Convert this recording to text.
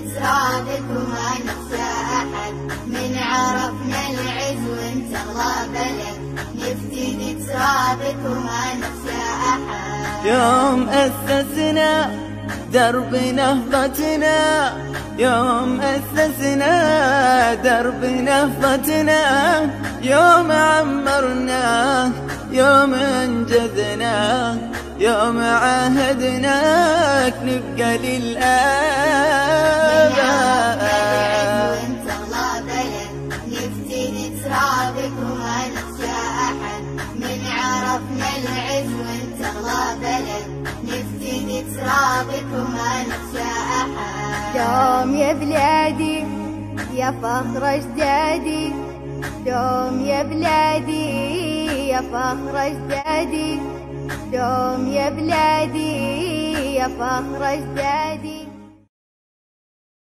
ترابك وما نخشى أحد من عرفنا العز وانت الله بلد. نفتدي ترابك وما نخشى أحد يوم أسسنا درب نهضتنا. يوم أسسنا درب نهضتنا. يوم عمرنا يوم انجزنا يوم عاهدناك نبقى للآباء نفتدي ترابك وما نخشى أحد من عرفنا العز وانت الله بلد. نفتدي ترابك وما نخشى أحد دوم يا بلادي يا فخر أجدادي. دوم يا بلادي يا فخر أجدادي. دوم يا بلادي يا فخر أجدادي.